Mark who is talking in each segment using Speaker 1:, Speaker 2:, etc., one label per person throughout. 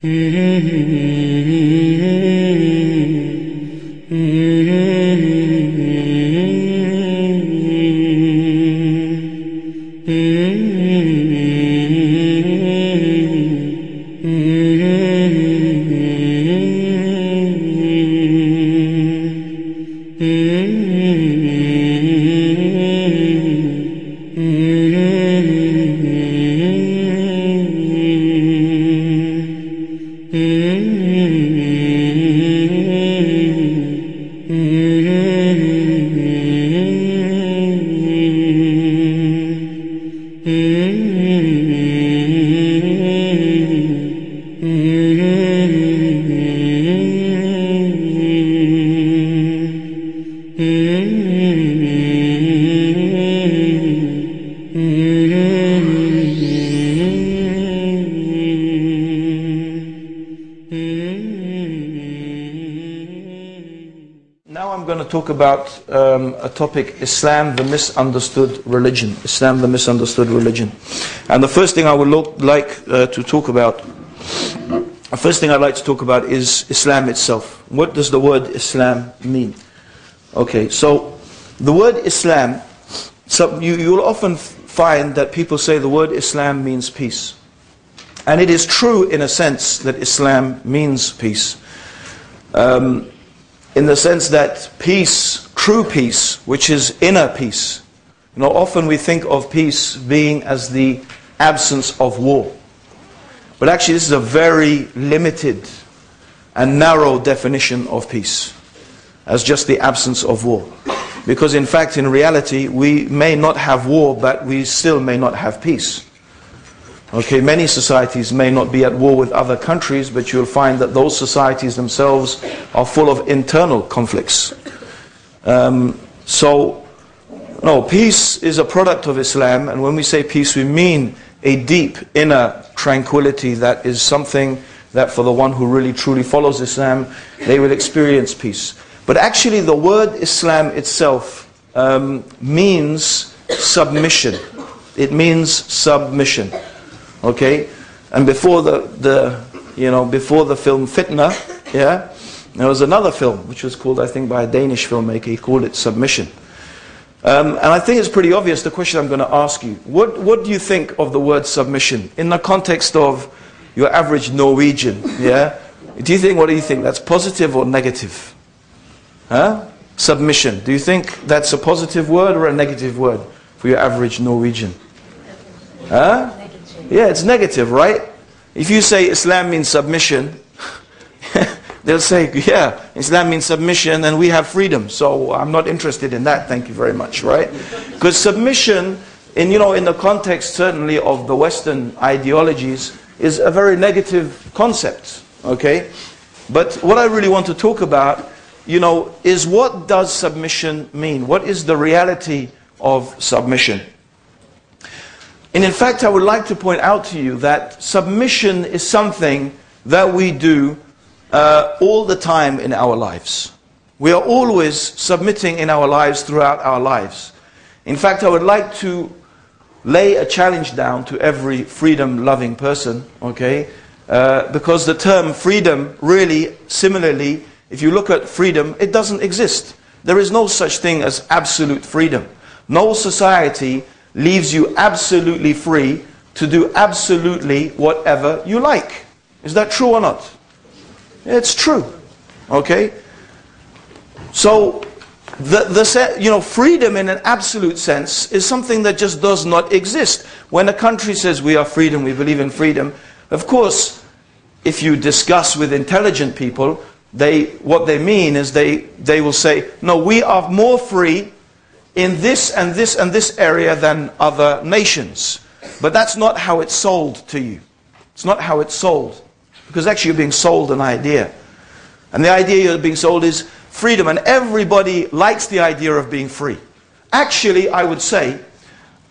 Speaker 1: Now talk about um, a topic Islam, the misunderstood religion. Islam, the misunderstood religion. And the first thing I would look, like uh, to talk about, the first thing I'd like to talk about is Islam itself. What does the word Islam mean? Okay, so the word Islam, so you, you'll often find that people say the word Islam means peace. And it is true in a sense that Islam means peace. Um, in the sense that peace, true peace, which is inner peace, you know, often we think of peace being as the absence of war. But actually, this is a very limited and narrow definition of peace, as just the absence of war. Because, in fact, in reality, we may not have war, but we still may not have peace. Okay, many societies may not be at war with other countries, but you'll find that those societies themselves are full of internal conflicts. Um, so, no, peace is a product of Islam, and when we say peace, we mean a deep inner tranquility that is something that for the one who really truly follows Islam, they will experience peace. But actually, the word Islam itself um, means submission. It means submission. Okay? And before the, the you know, before the film Fitna, yeah, there was another film which was called, I think, by a Danish filmmaker. He called it Submission. Um, and I think it's pretty obvious the question I'm going to ask you. What, what do you think of the word submission in the context of your average Norwegian? Yeah? Do you think, what do you think? That's positive or negative? Huh? Submission. Do you think that's a positive word or a negative word for your average Norwegian? Huh? Yeah, it's negative, right? If you say Islam means submission, they'll say, yeah, Islam means submission and we have freedom. So I'm not interested in that, thank you very much, right? Because submission, in, you know, in the context certainly of the Western ideologies, is a very negative concept, okay? But what I really want to talk about, you know, is what does submission mean? What is the reality of submission? And in fact, I would like to point out to you that submission is something that we do uh, all the time in our lives. We are always submitting in our lives throughout our lives. In fact, I would like to lay a challenge down to every freedom loving person, okay? Uh, because the term freedom really, similarly, if you look at freedom, it doesn't exist. There is no such thing as absolute freedom. No society leaves you absolutely free to do absolutely whatever you like. Is that true or not? It's true. Okay? So, the, the, you know, freedom in an absolute sense is something that just does not exist. When a country says we are freedom, we believe in freedom, of course, if you discuss with intelligent people, they, what they mean is they, they will say, no, we are more free in this and this and this area than other nations. But that's not how it's sold to you. It's not how it's sold. Because actually you're being sold an idea. And the idea you're being sold is freedom. And everybody likes the idea of being free. Actually, I would say,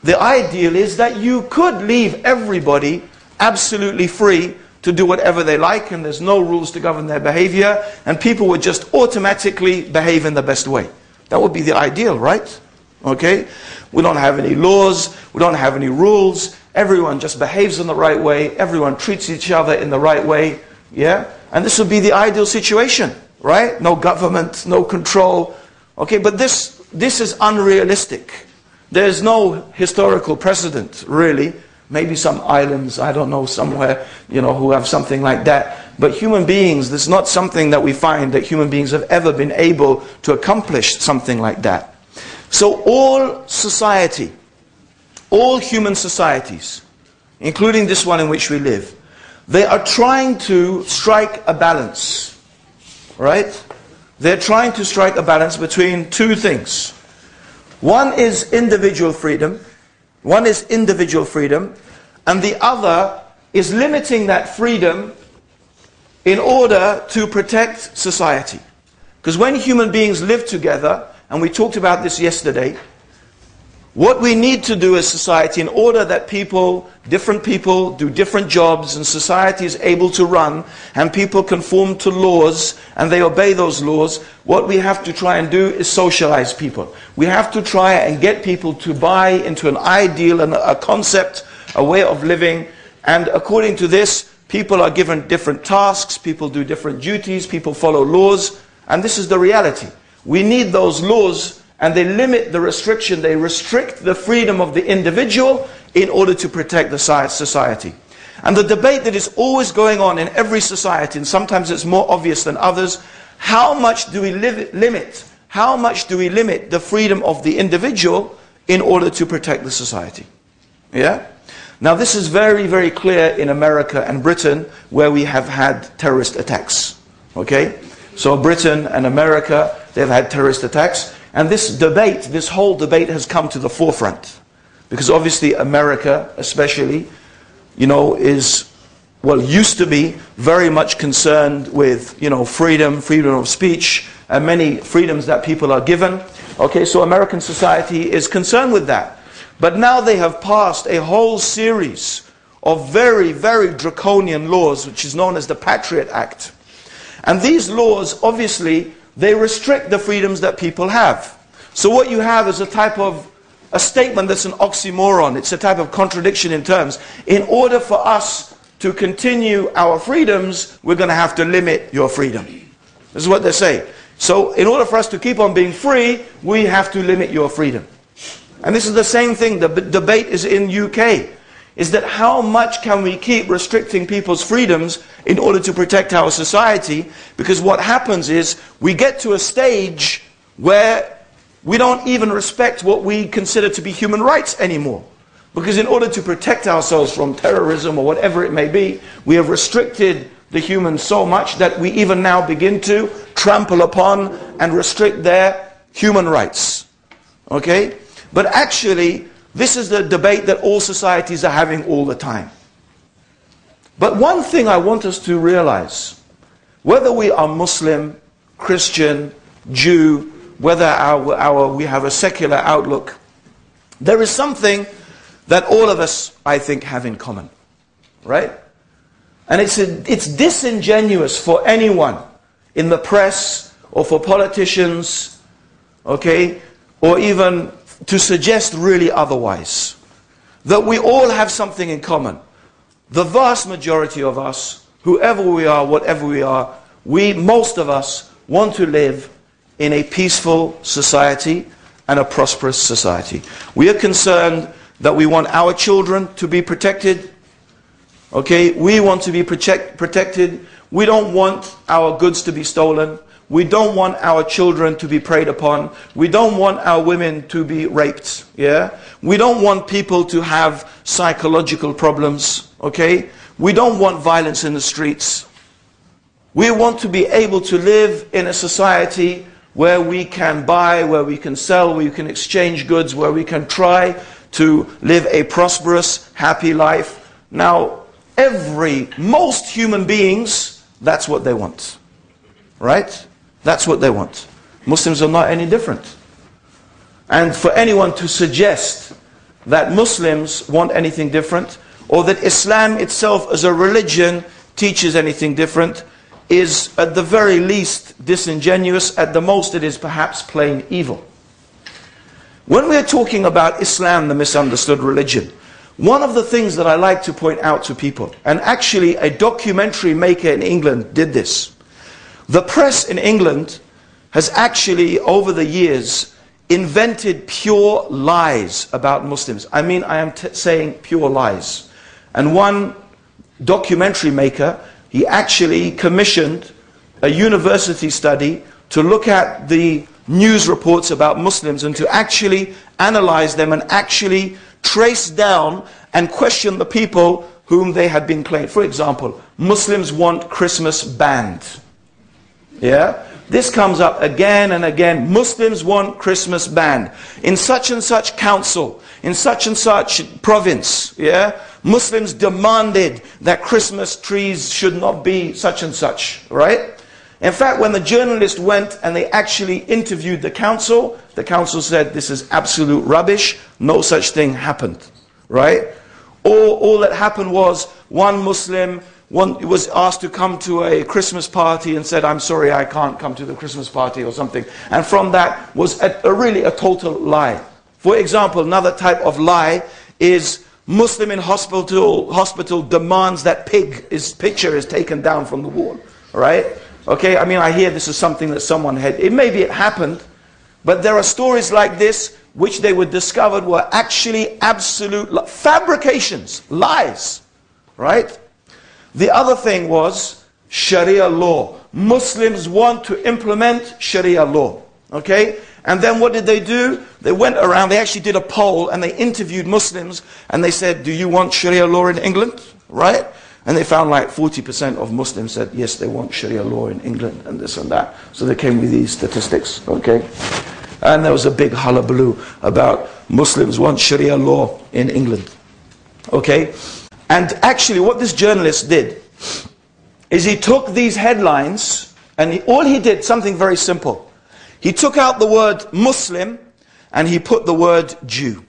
Speaker 1: the ideal is that you could leave everybody absolutely free to do whatever they like and there's no rules to govern their behavior and people would just automatically behave in the best way. That would be the ideal, right? Okay? We don't have any laws, we don't have any rules. Everyone just behaves in the right way, everyone treats each other in the right way. Yeah? And this would be the ideal situation, right? No government, no control. Okay, but this, this is unrealistic. There's no historical precedent, really. Maybe some islands, I don't know, somewhere, you know, who have something like that. But human beings, this is not something that we find that human beings have ever been able to accomplish something like that. So all society, all human societies, including this one in which we live, they are trying to strike a balance, right? They're trying to strike a balance between two things. One is individual freedom, one is individual freedom, and the other is limiting that freedom in order to protect society. Because when human beings live together, and we talked about this yesterday, what we need to do as society in order that people, different people, do different jobs and society is able to run and people conform to laws and they obey those laws, what we have to try and do is socialize people. We have to try and get people to buy into an ideal and a concept, a way of living. And according to this, people are given different tasks, people do different duties, people follow laws. And this is the reality. We need those laws and they limit the restriction, they restrict the freedom of the individual in order to protect the society. And the debate that is always going on in every society, and sometimes it's more obvious than others, how much do we limit, how much do we limit the freedom of the individual in order to protect the society? Yeah? Now this is very, very clear in America and Britain where we have had terrorist attacks. Okay? So Britain and America, they've had terrorist attacks. And this debate, this whole debate has come to the forefront. Because obviously America, especially, you know, is, well, used to be very much concerned with, you know, freedom, freedom of speech, and many freedoms that people are given. Okay, so American society is concerned with that. But now they have passed a whole series of very, very draconian laws, which is known as the Patriot Act. And these laws, obviously, they restrict the freedoms that people have. So what you have is a type of a statement that's an oxymoron. It's a type of contradiction in terms. In order for us to continue our freedoms, we're going to have to limit your freedom. This is what they say. So in order for us to keep on being free, we have to limit your freedom. And this is the same thing. The debate is in UK. Is that how much can we keep restricting people's freedoms in order to protect our society? Because what happens is we get to a stage where we don't even respect what we consider to be human rights anymore. Because in order to protect ourselves from terrorism or whatever it may be, we have restricted the humans so much that we even now begin to trample upon and restrict their human rights. Okay? But actually, this is the debate that all societies are having all the time. But one thing I want us to realize, whether we are Muslim, Christian, Jew, whether our, our, we have a secular outlook, there is something that all of us, I think, have in common. Right? And it's, a, it's disingenuous for anyone in the press or for politicians, okay, or even to suggest really otherwise. That we all have something in common. The vast majority of us, whoever we are, whatever we are, we, most of us, want to live in a peaceful society and a prosperous society. We are concerned that we want our children to be protected. Okay, we want to be protect, protected. We don't want our goods to be stolen. We don't want our children to be preyed upon. We don't want our women to be raped. Yeah? We don't want people to have psychological problems. Okay? We don't want violence in the streets. We want to be able to live in a society where we can buy, where we can sell, where we can exchange goods, where we can try to live a prosperous, happy life. Now, every, most human beings, that's what they want. Right? That's what they want. Muslims are not any different. And for anyone to suggest that Muslims want anything different, or that Islam itself as a religion teaches anything different, is at the very least disingenuous, at the most it is perhaps plain evil. When we are talking about Islam, the misunderstood religion, One of the things that I like to point out to people, and actually a documentary maker in England did this. The press in England has actually, over the years, invented pure lies about Muslims. I mean, I am saying pure lies. And one documentary maker, he actually commissioned a university study to look at the news reports about Muslims and to actually analyze them and actually trace down and question the people whom they had been claimed. For example, Muslims want Christmas banned. Yeah? This comes up again and again. Muslims want Christmas banned. In such and such council, in such and such province, yeah? Muslims demanded that Christmas trees should not be such and such, right? In fact, when the journalist went and they actually interviewed the council, the council said this is absolute rubbish, no such thing happened, right? All, all that happened was one Muslim one was asked to come to a Christmas party and said, I'm sorry, I can't come to the Christmas party or something. And from that was a, a really a total lie. For example, another type of lie is Muslim in hospital, hospital demands that pig, his picture is taken down from the wall. Right? Okay, I mean, I hear this is something that someone had, it maybe it happened, but there are stories like this which they were discovered were actually absolute fabrications, lies. Right? The other thing was Sharia law. Muslims want to implement Sharia law. Okay? And then what did they do? They went around, they actually did a poll and they interviewed Muslims and they said, Do you want Sharia law in England? Right? And they found like 40% of Muslims said, Yes, they want Sharia law in England and this and that. So they came with these statistics. Okay? And there was a big hullabaloo about Muslims want Sharia law in England. Okay? And actually, what this journalist did is he took these headlines and he, all he did, something very simple. He took out the word Muslim and he put the word Jew.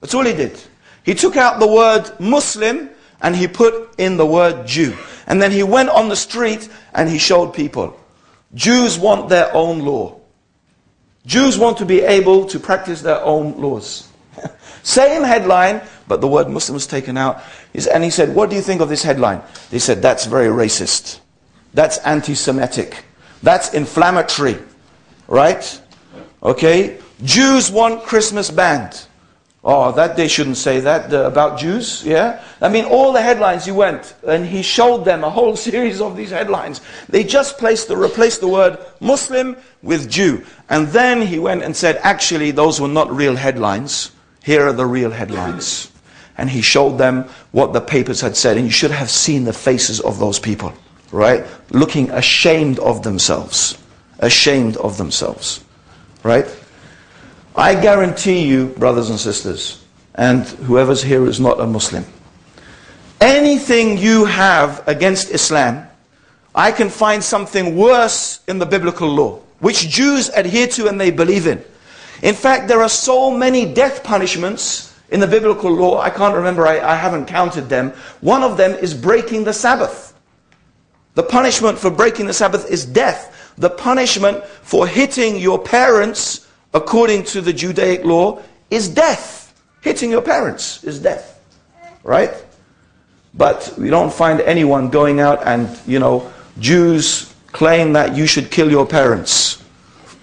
Speaker 1: That's all he did. He took out the word Muslim and he put in the word Jew. And then he went on the street and he showed people. Jews want their own law. Jews want to be able to practice their own laws. Same headline, but the word Muslim was taken out. And he said, What do you think of this headline? They said, That's very racist. That's anti Semitic. That's inflammatory. Right? Okay? Jews want Christmas banned. Oh, that they shouldn't say that uh, about Jews, yeah? I mean, all the headlines, he went and he showed them a whole series of these headlines. They just placed the, replaced the word Muslim with Jew. And then he went and said, actually, those were not real headlines. Here are the real headlines. And he showed them what the papers had said. And you should have seen the faces of those people, right? Looking ashamed of themselves. Ashamed of themselves, right? I guarantee you, brothers and sisters, and whoever's here is not a Muslim, anything you have against Islam, I can find something worse in the biblical law, which Jews adhere to and they believe in. In fact, there are so many death punishments in the biblical law, I can't remember, I, I haven't counted them. One of them is breaking the Sabbath. The punishment for breaking the Sabbath is death. The punishment for hitting your parents, according to the Judaic law, is death. Hitting your parents is death. Right? But we don't find anyone going out and, you know, Jews claim that you should kill your parents.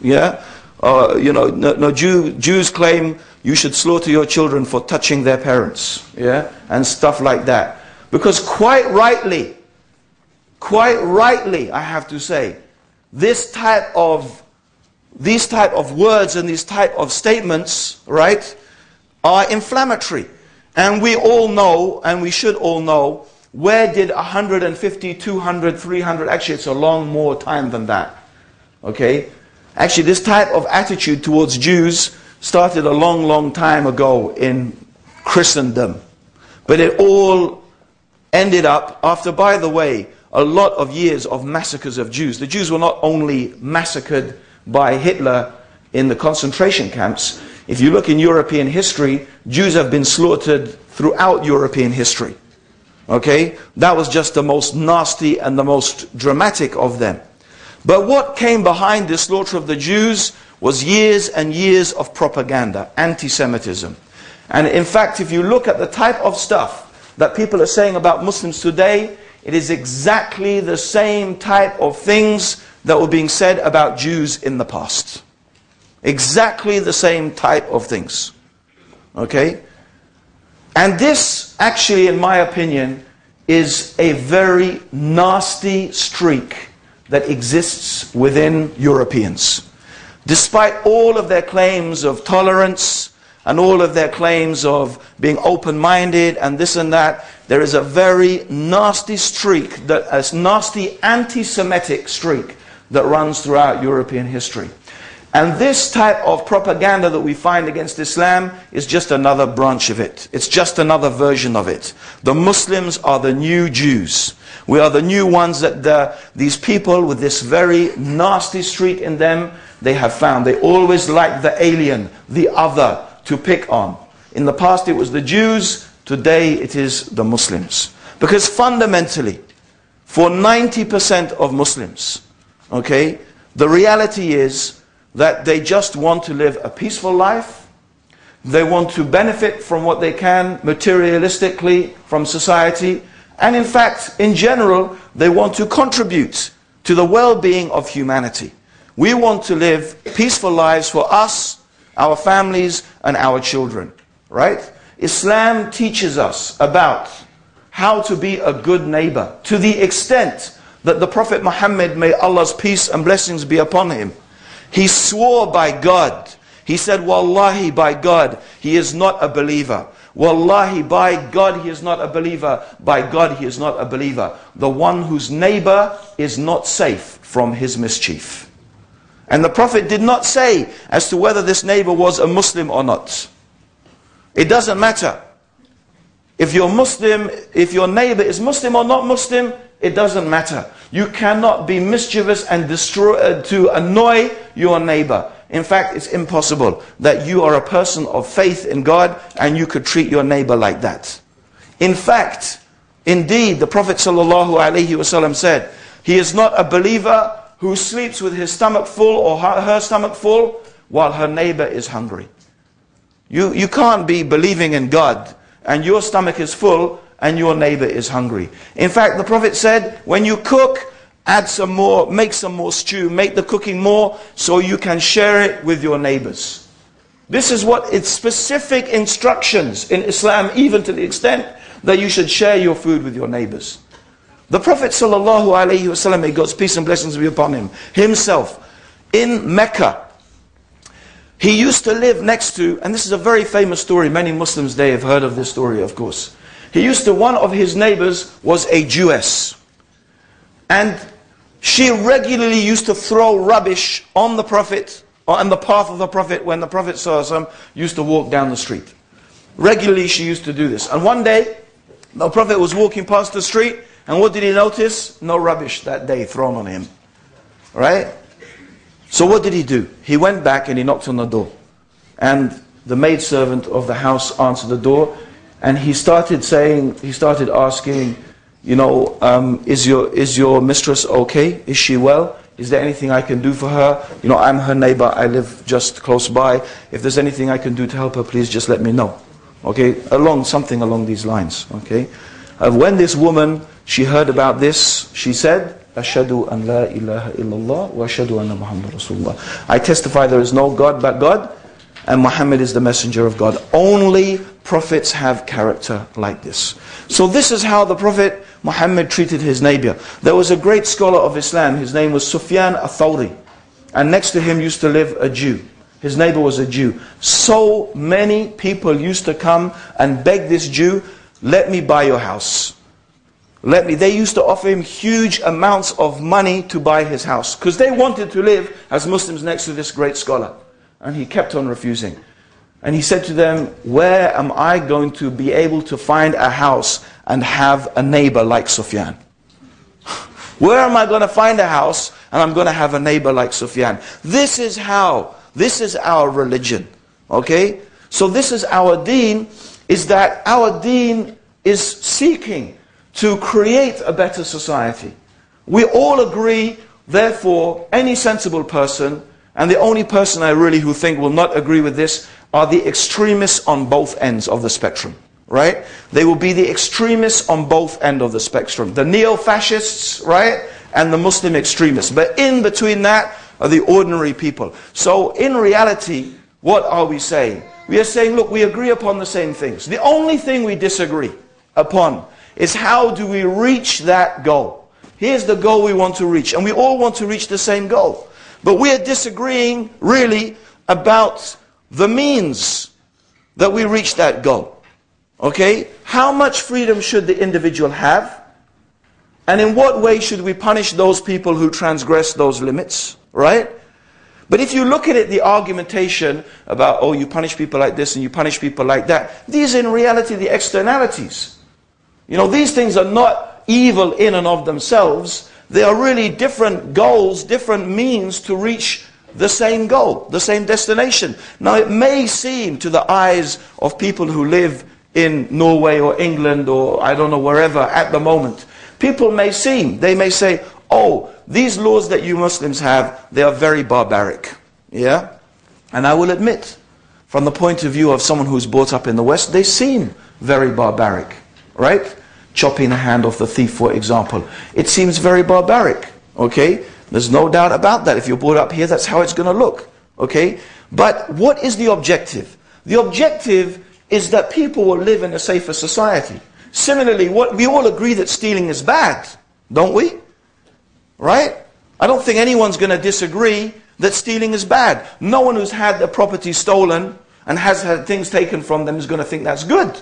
Speaker 1: Yeah? Uh, you know, no, no Jew, Jews claim you should slaughter your children for touching their parents, yeah, and stuff like that. Because quite rightly, quite rightly, I have to say, this type of these type of words and these type of statements, right, are inflammatory. And we all know, and we should all know, where did 150, 200, 300, actually it's a long more time than that. Okay? Actually, this type of attitude towards Jews started a long, long time ago in Christendom. But it all ended up after, by the way, a lot of years of massacres of Jews. The Jews were not only massacred by Hitler in the concentration camps. If you look in European history, Jews have been slaughtered throughout European history. Okay? That was just the most nasty and the most dramatic of them. But what came behind the slaughter of the Jews was years and years of propaganda, anti Semitism. And in fact, if you look at the type of stuff that people are saying about Muslims today, it is exactly the same type of things that were being said about Jews in the past. Exactly the same type of things. Okay? And this, actually, in my opinion, is a very nasty streak that exists within Europeans. Despite all of their claims of tolerance and all of their claims of being open-minded and this and that, there is a very nasty streak, that, a nasty anti-Semitic streak that runs throughout European history. And this type of propaganda that we find against Islam is just another branch of it. It's just another version of it. The Muslims are the new Jews. We are the new ones that the, these people with this very nasty streak in them, they have found. They always like the alien, the other, to pick on. In the past it was the Jews, today it is the Muslims. Because fundamentally, for 90% of Muslims, okay, the reality is that they just want to live a peaceful life. They want to benefit from what they can materialistically from society. And in fact, in general, they want to contribute to the well-being of humanity. We want to live peaceful lives for us, our families, and our children. Right? Islam teaches us about how to be a good neighbor to the extent that the Prophet Muhammad, may Allah's peace and blessings be upon him, he swore by God. He said, Wallahi, by God, he is not a believer. Wallahi, by God, he is not a believer. By God, he is not a believer. The one whose neighbor is not safe from his mischief. And the Prophet did not say as to whether this neighbor was a Muslim or not. It doesn't matter. If you're Muslim, if your neighbor is Muslim or not Muslim, it doesn't matter. You cannot be mischievous and destroy, uh, to annoy your neighbor. In fact, it's impossible that you are a person of faith in God and you could treat your neighbor like that. In fact, indeed, the Prophet ﷺ said, he is not a believer who sleeps with his stomach full or her stomach full while her neighbor is hungry. You, you can't be believing in God and your stomach is full and your neighbor is hungry. In fact, the Prophet said, when you cook, add some more, make some more stew, make the cooking more so you can share it with your neighbors. This is what it's specific instructions in Islam, even to the extent that you should share your food with your neighbors. The Prophet sallallahu ﷺ, may God's peace and blessings be upon him, himself, in Mecca, he used to live next to, and this is a very famous story, many Muslims they have heard of this story, of course. He used to, one of his neighbors was a Jewess. And she regularly used to throw rubbish on the Prophet, uh, on the path of the Prophet when the Prophet some used to walk down the street. Regularly she used to do this. And one day, the Prophet was walking past the street, and what did he notice? No rubbish that day thrown on him. Right? So what did he do? He went back and he knocked on the door. And the maidservant of the house answered the door and he started saying, he started asking, you know, um, is, your, is your mistress okay? Is she well? Is there anything I can do for her? You know, I'm her neighbor. I live just close by. If there's anything I can do to help her, please just let me know. Okay? Along, something along these lines. Okay? Uh, when this woman, she heard about this, she said, Ashadu an la ilaha illallah wa ashadu anna Muhammad Rasulullah. I testify there is no God but God and Muhammad is the messenger of God. Only prophets have character like this. So this is how the Prophet Muhammad treated his neighbor. There was a great scholar of Islam, his name was Sufyan al-Thawri. And next to him used to live a Jew. His neighbor was a Jew. So many people used to come and beg this Jew, let me buy your house. Let me. They used to offer him huge amounts of money to buy his house. Because they wanted to live as Muslims next to this great scholar. And he kept on refusing. And he said to them, Where am I going to be able to find a house and have a neighbor like Sufyan? Where am I going to find a house and I'm going to have a neighbor like Sufyan? This is how, this is our religion. Okay? So this is our deen, is that our deen is seeking to create a better society. We all agree, therefore, any sensible person and the only person I really who think will not agree with this are the extremists on both ends of the spectrum, right? They will be the extremists on both ends of the spectrum. The neo-fascists, right? And the Muslim extremists. But in between that are the ordinary people. So in reality, what are we saying? We are saying, look, we agree upon the same things. The only thing we disagree upon is how do we reach that goal? Here's the goal we want to reach. And we all want to reach the same goal. But we are disagreeing really about the means that we reach that goal. Okay? How much freedom should the individual have? And in what way should we punish those people who transgress those limits? Right? But if you look at it, the argumentation about, oh, you punish people like this and you punish people like that, these in reality the externalities. You know, these things are not evil in and of themselves. They are really different goals, different means to reach the same goal, the same destination. Now, it may seem to the eyes of people who live in Norway or England or I don't know wherever at the moment, people may seem, they may say, oh, these laws that you Muslims have, they are very barbaric. Yeah? And I will admit, from the point of view of someone who's brought up in the West, they seem very barbaric. Right? Chopping the hand off the thief, for example. It seems very barbaric. Okay? There's no doubt about that. If you're brought up here, that's how it's going to look. Okay? But what is the objective? The objective is that people will live in a safer society. Similarly, what, we all agree that stealing is bad, don't we? Right? I don't think anyone's going to disagree that stealing is bad. No one who's had their property stolen and has had things taken from them is going to think that's good.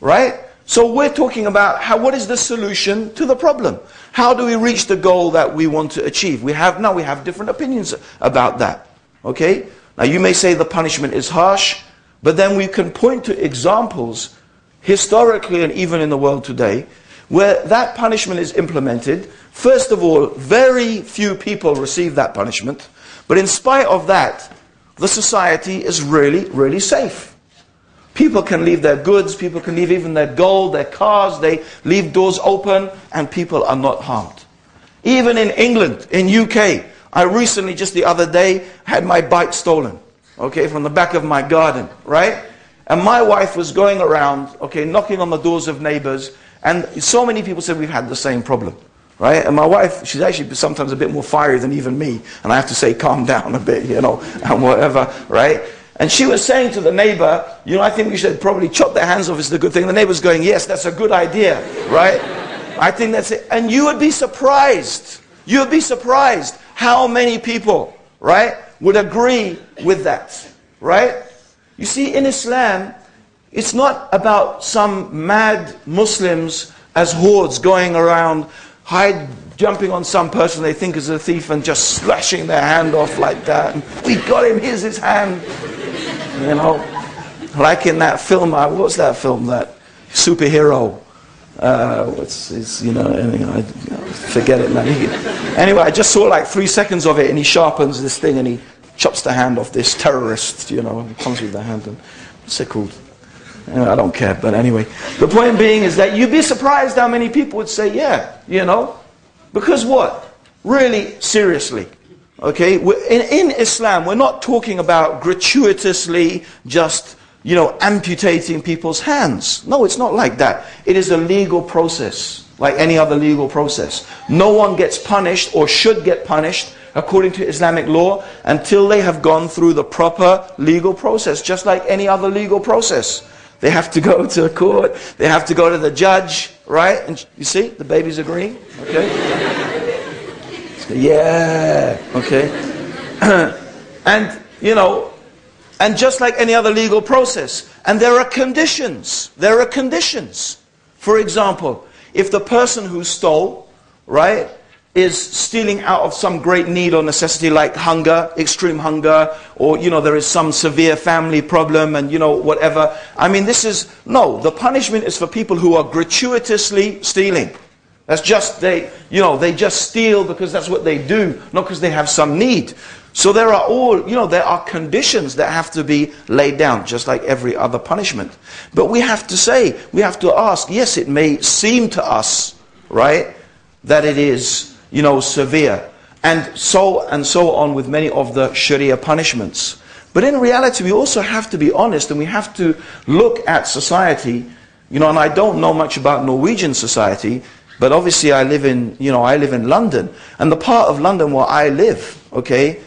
Speaker 1: Right? So we're talking about how, what is the solution to the problem? How do we reach the goal that we want to achieve? We have now we have different opinions about that. Okay? Now you may say the punishment is harsh, but then we can point to examples historically and even in the world today where that punishment is implemented. First of all, very few people receive that punishment, but in spite of that, the society is really, really safe. People can leave their goods, people can leave even their gold, their cars, they leave doors open and people are not harmed. Even in England, in UK, I recently, just the other day, had my bike stolen, okay, from the back of my garden, right? And my wife was going around, okay, knocking on the doors of neighbors, and so many people said we've had the same problem, right? And my wife, she's actually sometimes a bit more fiery than even me, and I have to say, calm down a bit, you know, and whatever, right? And she was saying to the neighbor, you know, I think we should probably chop their hands off. It's a good thing. The neighbor's going, yes, that's a good idea, right? I think that's it. And you would be surprised. You would be surprised how many people, right, would agree with that, right? You see, in Islam, it's not about some mad Muslims as hordes going around hide jumping on some person they think is a thief and just slashing their hand off like that. And we got him, here's his hand. You know, like in that film, uh, what's that film? That superhero. Uh, what's his, you know, I forget it now. Anyway, I just saw like three seconds of it, and he sharpens this thing and he chops the hand off this terrorist, you know, comes with the hand. And, what's it called? I don't care, but anyway. The point being is that you'd be surprised how many people would say, yeah, you know. Because what? Really, seriously. Okay, in, in Islam, we're not talking about gratuitously just, you know, amputating people's hands. No, it's not like that. It is a legal process, like any other legal process. No one gets punished or should get punished according to Islamic law until they have gone through the proper legal process, just like any other legal process. They have to go to a court, they have to go to the judge, right? And you see, the baby's agreeing, okay? Yeah, okay. and, you know, and just like any other legal process, and there are conditions. There are conditions. For example, if the person who stole, right, is stealing out of some great need or necessity like hunger, extreme hunger, or, you know, there is some severe family problem and, you know, whatever. I mean, this is, no, the punishment is for people who are gratuitously stealing. That's just, they, you know, they just steal because that's what they do, not because they have some need. So there are all, you know, there are conditions that have to be laid down, just like every other punishment. But we have to say, we have to ask, yes, it may seem to us, right, that it is, you know, severe. And so and so on with many of the Sharia punishments. But in reality, we also have to be honest and we have to look at society. You know, and I don't know much about Norwegian society, but obviously I live in, you know, I live in London. And the part of London where I live, okay,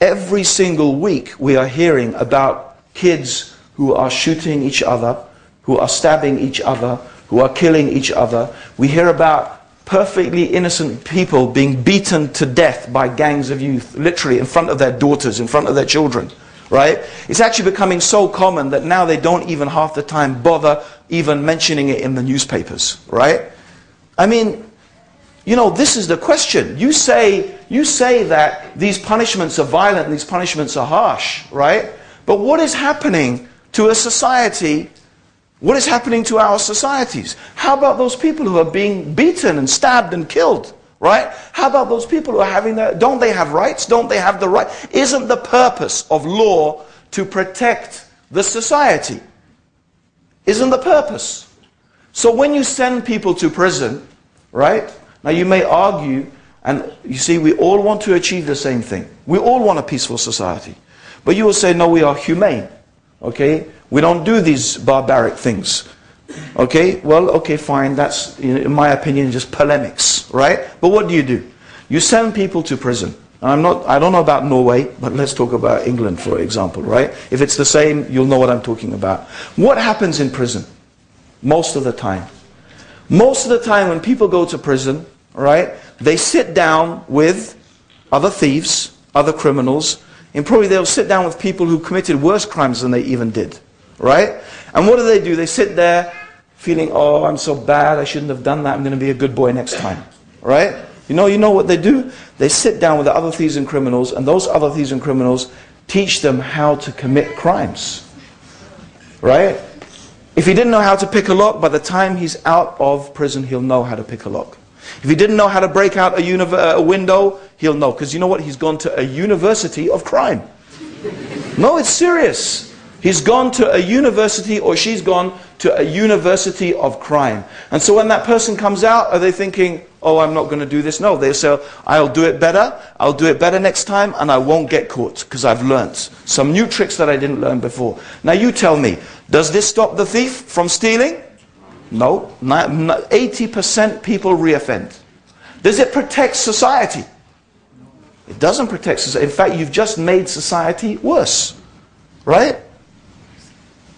Speaker 1: every single week we are hearing about kids who are shooting each other, who are stabbing each other, who are killing each other. We hear about perfectly innocent people being beaten to death by gangs of youth, literally in front of their daughters, in front of their children. Right? It's actually becoming so common that now they don't even half the time bother even mentioning it in the newspapers. Right? I mean, you know, this is the question. You say, you say that these punishments are violent, these punishments are harsh, right? But what is happening to a society what is happening to our societies? How about those people who are being beaten and stabbed and killed? Right? How about those people who are having their, don't they have rights? Don't they have the right? Isn't the purpose of law to protect the society? Isn't the purpose? So when you send people to prison, right? Now you may argue, and you see, we all want to achieve the same thing. We all want a peaceful society. But you will say, no, we are humane. Okay? We don't do these barbaric things. Okay? Well, okay, fine. That's, in my opinion, just polemics, right? But what do you do? You send people to prison. I'm not, I don't know about Norway, but let's talk about England, for example, right? If it's the same, you'll know what I'm talking about. What happens in prison? Most of the time. Most of the time when people go to prison, right, they sit down with other thieves, other criminals, and probably they'll sit down with people who committed worse crimes than they even did. Right? And what do they do? They sit there feeling, oh, I'm so bad, I shouldn't have done that, I'm going to be a good boy next time. Right? You know, you know what they do? They sit down with the other thieves and criminals, and those other thieves and criminals teach them how to commit crimes. Right? If he didn't know how to pick a lock, by the time he's out of prison, he'll know how to pick a lock. If he didn't know how to break out a, a window, he'll know. Because you know what? He's gone to a university of crime. No, it's serious. He's gone to a university or she's gone to a university of crime. And so when that person comes out, are they thinking, oh, I'm not going to do this? No, they say, I'll do it better. I'll do it better next time and I won't get caught because I've learned some new tricks that I didn't learn before. Now you tell me, does this stop the thief from stealing? No, 80% people reoffend. Does it protect society? It doesn't protect society. In fact, you've just made society worse. Right?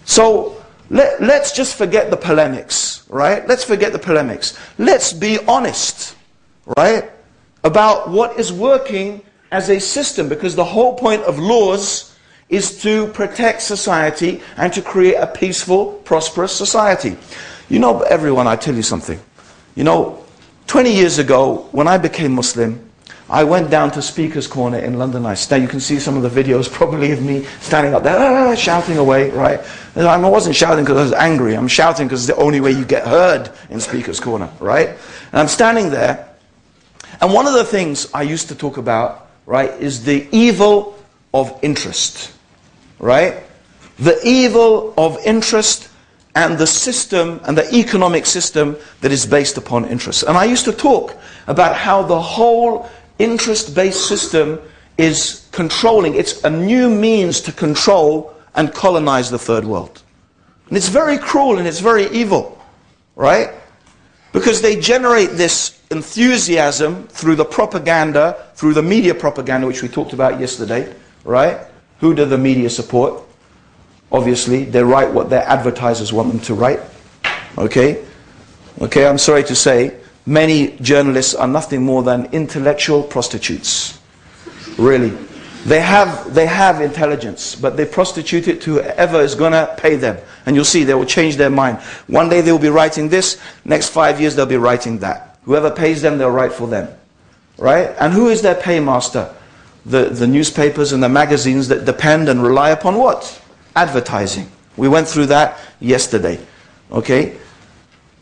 Speaker 1: So, let, let's just forget the polemics. Right? Let's forget the polemics. Let's be honest. Right? About what is working as a system. Because the whole point of laws is to protect society and to create a peaceful, prosperous society. You know, everyone, I tell you something. You know, 20 years ago, when I became Muslim, I went down to Speaker's Corner in London Now you can see some of the videos probably of me standing up there, ah, shouting away, right? And I wasn't shouting because I was angry. I'm shouting because it's the only way you get heard in Speaker's Corner, right? And I'm standing there. And one of the things I used to talk about, right, is the evil of interest, right? The evil of interest and the system and the economic system that is based upon interest. And I used to talk about how the whole interest-based system is controlling. It's a new means to control and colonize the third world. And it's very cruel and it's very evil, right? Because they generate this enthusiasm through the propaganda, through the media propaganda, which we talked about yesterday, right? Who do the media support? Obviously, they write what their advertisers want them to write. Okay? Okay, I'm sorry to say, many journalists are nothing more than intellectual prostitutes. Really. They have, they have intelligence, but they prostitute it to whoever is going to pay them. And you'll see, they will change their mind. One day they will be writing this, next five years they'll be writing that. Whoever pays them, they'll write for them. Right? And who is their paymaster? The, the newspapers and the magazines that depend and rely upon what? advertising. We went through that yesterday. Okay?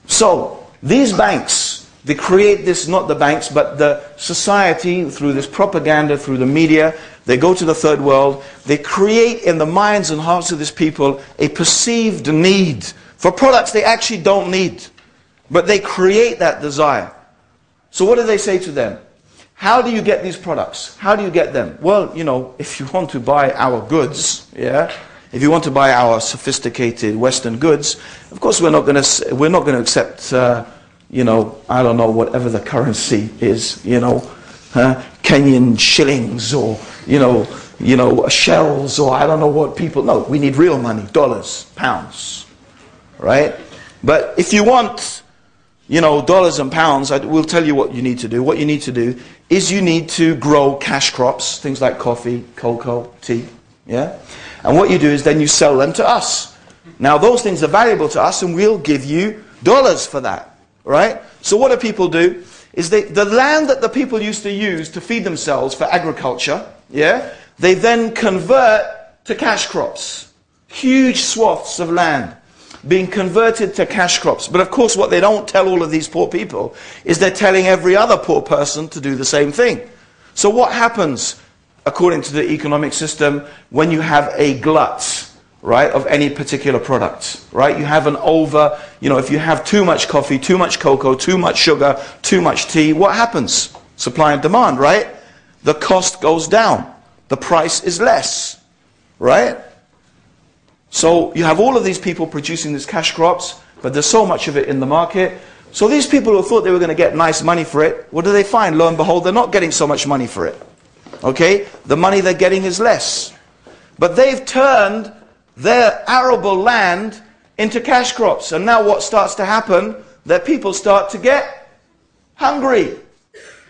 Speaker 1: So, these banks, they create this, not the banks, but the society through this propaganda, through the media. They go to the third world. They create in the minds and hearts of these people a perceived need for products they actually don't need. But they create that desire. So what do they say to them? how do you get these products? How do you get them? Well, you know, if you want to buy our goods, yeah, if you want to buy our sophisticated Western goods, of course we're not going to we're not going to accept, uh, you know, I don't know whatever the currency is, you know, Kenyan shillings or you know, you know, shells or I don't know what people. No, we need real money, dollars, pounds, right? But if you want you know, dollars and pounds, I will tell you what you need to do. What you need to do is you need to grow cash crops, things like coffee, cocoa, tea, yeah? And what you do is then you sell them to us. Now, those things are valuable to us, and we'll give you dollars for that, right? So what do people do? Is they, the land that the people used to use to feed themselves for agriculture, yeah, they then convert to cash crops. Huge swaths of land being converted to cash crops. But of course, what they don't tell all of these poor people is they're telling every other poor person to do the same thing. So what happens, according to the economic system, when you have a glut, right, of any particular product, right? You have an over, you know, if you have too much coffee, too much cocoa, too much sugar, too much tea, what happens? Supply and demand, right? The cost goes down. The price is less, right? So you have all of these people producing these cash crops, but there's so much of it in the market. So these people who thought they were going to get nice money for it, what do they find? Lo and behold, they're not getting so much money for it. Okay? The money they're getting is less. But they've turned their arable land into cash crops. And now what starts to happen? That people start to get hungry.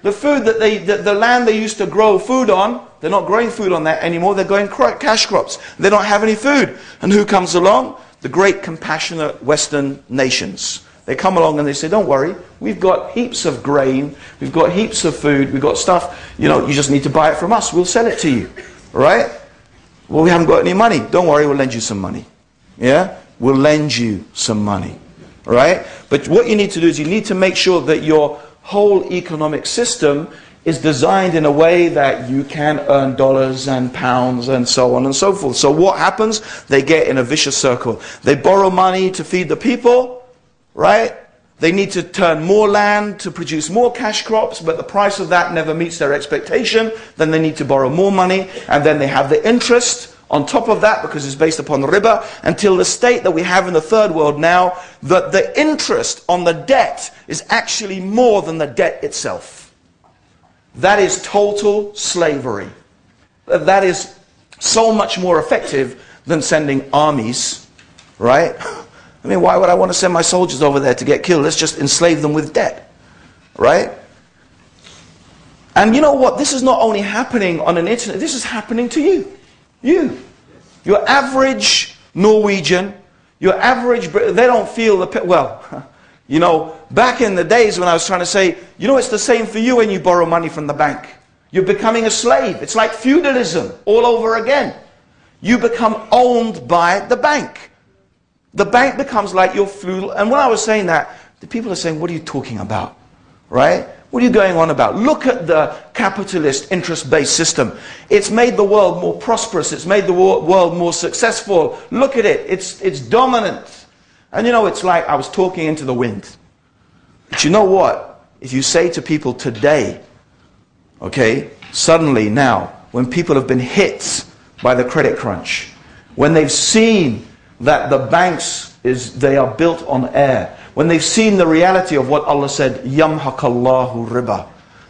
Speaker 1: The food that they, the, the land they used to grow food on, they're not growing food on that anymore. They're growing cash crops. They don't have any food. And who comes along? The great compassionate Western nations. They come along and they say, don't worry, we've got heaps of grain, we've got heaps of food, we've got stuff, you know, you just need to buy it from us, we'll sell it to you. Right? Well, we haven't got any money. Don't worry, we'll lend you some money. Yeah? We'll lend you some money. Right? But what you need to do is you need to make sure that your whole economic system is designed in a way that you can earn dollars and pounds and so on and so forth. So what happens? They get in a vicious circle. They borrow money to feed the people, right? They need to turn more land to produce more cash crops, but the price of that never meets their expectation. Then they need to borrow more money, and then they have the interest on top of that, because it's based upon the riba, until the state that we have in the third world now, that the interest on the debt is actually more than the debt itself. That is total slavery. That is so much more effective than sending armies, right? I mean, why would I want to send my soldiers over there to get killed? Let's just enslave them with debt, right? And you know what? This is not only happening on an internet, this is happening to you. You. Your average Norwegian, your average, they don't feel the, well, you know, back in the days when I was trying to say, you know, it's the same for you when you borrow money from the bank. You're becoming a slave. It's like feudalism all over again. You become owned by the bank. The bank becomes like your feudal. And when I was saying that, the people are saying, what are you talking about? Right? What are you going on about? Look at the capitalist interest-based system. It's made the world more prosperous. It's made the world more successful. Look at it. It's, it's dominant. And you know, it's like I was talking into the wind. But you know what? If you say to people today, okay, suddenly now, when people have been hit by the credit crunch, when they've seen that the banks is, they are built on air, when they've seen the reality of what Allah said, Yamhaqallahu riba.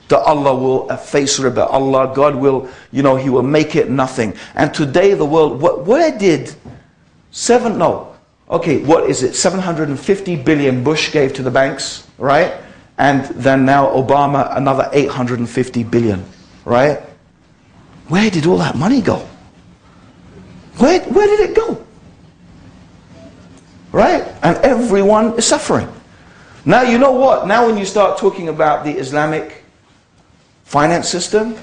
Speaker 1: That Allah will efface riba. Allah, God will, you know, He will make it nothing. And today the world, what, where did seven, no, okay, what is it? 750 billion Bush gave to the banks, right? And then now Obama, another 850 billion, right? Where did all that money go? Where, where did it go? Right? And everyone is suffering. Now, you know what? Now, when you start talking about the Islamic finance system,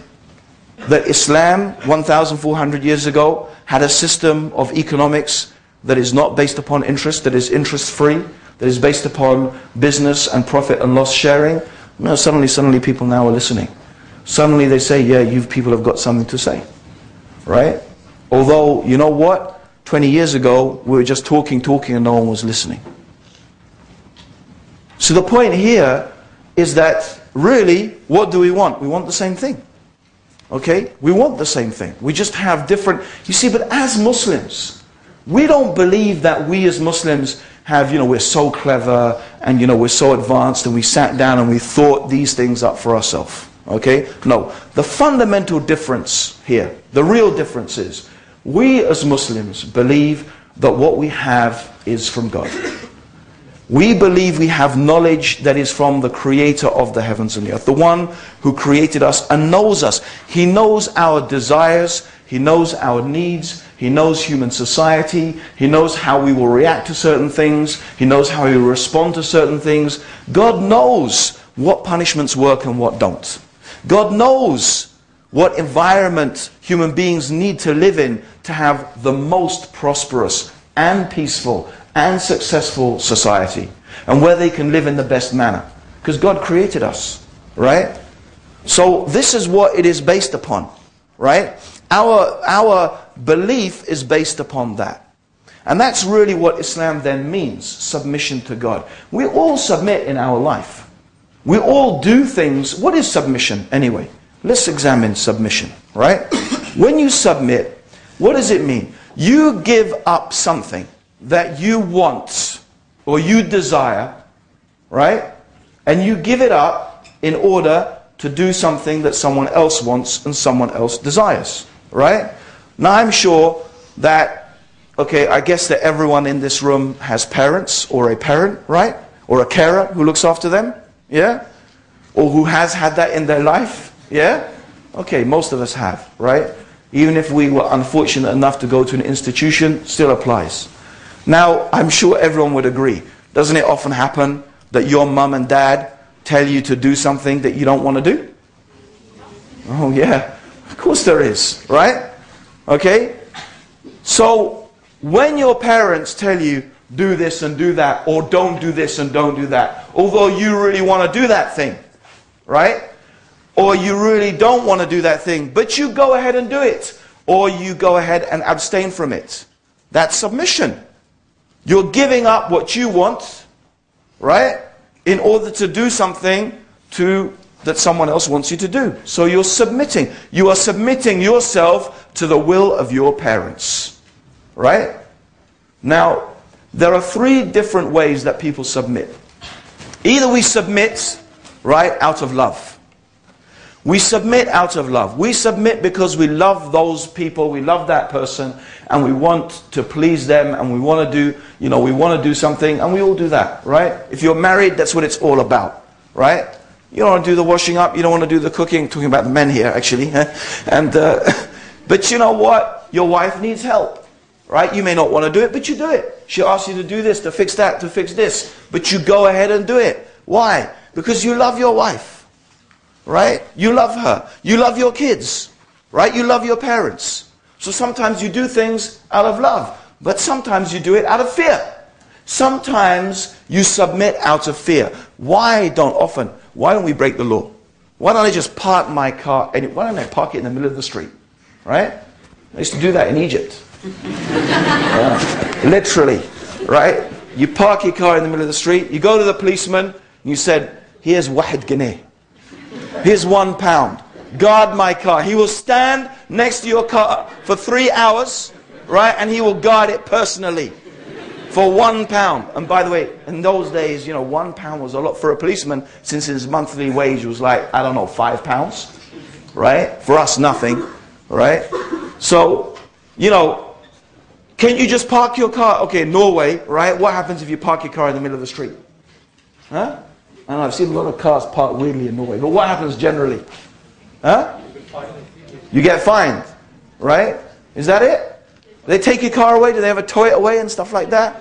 Speaker 1: that Islam, 1,400 years ago, had a system of economics that is not based upon interest, that is interest free, that is based upon business and profit and loss sharing. No, suddenly, suddenly people now are listening. Suddenly they say, yeah, you people have got something to say. Right? Although, you know what? 20 years ago, we were just talking, talking, and no one was listening. So the point here is that really, what do we want? We want the same thing. Okay? We want the same thing. We just have different. You see, but as Muslims, we don't believe that we as Muslims have, you know, we're so clever and, you know, we're so advanced and we sat down and we thought these things up for ourselves. Okay? No. The fundamental difference here, the real difference is, we as Muslims believe that what we have is from God. We believe we have knowledge that is from the creator of the heavens and the earth, the one who created us and knows us. He knows our desires, he knows our needs, he knows human society, he knows how we will react to certain things, he knows how we will respond to certain things. God knows what punishments work and what don't. God knows what environment human beings need to live in to have the most prosperous and peaceful and successful society and where they can live in the best manner. Because God created us, right? So this is what it is based upon, right? Our, our belief is based upon that. And that's really what Islam then means, submission to God. We all submit in our life. We all do things. What is submission anyway? Let's examine submission, right? when you submit, what does it mean? You give up something that you want or you desire, right? And you give it up in order to do something that someone else wants and someone else desires, right? Now I'm sure that, okay, I guess that everyone in this room has parents or a parent, right? Or a carer who looks after them, yeah? Or who has had that in their life, yeah? Okay, most of us have, right? Even if we were unfortunate enough to go to an institution, still applies. Now, I'm sure everyone would agree. Doesn't it often happen that your mum and dad tell you to do something that you don't want to do? Oh, yeah. Of course there is, right? Okay? So, when your parents tell you, do this and do that, or don't do this and don't do that, although you really want to do that thing, right? Or you really don't want to do that thing, but you go ahead and do it, or you go ahead and abstain from it. That's submission. You're giving up what you want, right? In order to do something to that someone else wants you to do. So you're submitting. You are submitting yourself to the will of your parents. Right? Now, there are three different ways that people submit. Either we submit, right, out of love. We submit out of love. We submit because we love those people, we love that person, and we want to please them, and we want to do, you know, we want to do something, and we all do that, right? If you're married, that's what it's all about, right? You don't want to do the washing up, you don't want to do the cooking, talking about the men here, actually. and, uh, but you know what? Your wife needs help, right? You may not want to do it, but you do it. She asks you to do this, to fix that, to fix this, but you go ahead and do it. Why? Because you love your wife right? You love her. You love your kids, right? You love your parents. So sometimes you do things out of love, but sometimes you do it out of fear. Sometimes you submit out of fear. Why don't often? Why don't we break the law? Why don't I just park my car? And why don't I park it in the middle of the street? Right? I used to do that in Egypt. literally, right? You park your car in the middle of the street. You go to the policeman. And you said, "Here's wahid guinea." Here's one pound. Guard my car. He will stand next to your car for three hours, right? And he will guard it personally for one pound. And by the way, in those days, you know, one pound was a lot for a policeman since his monthly wage was like, I don't know, five pounds, right? For us, nothing, right? So, you know, can you just park your car? Okay, Norway, right? What happens if you park your car in the middle of the street? Huh? And I've seen a lot of cars parked weirdly in Norway. But what happens generally? Huh? You get fined, right? Is that it? They take your car away? Do they have a tow it away and stuff like that?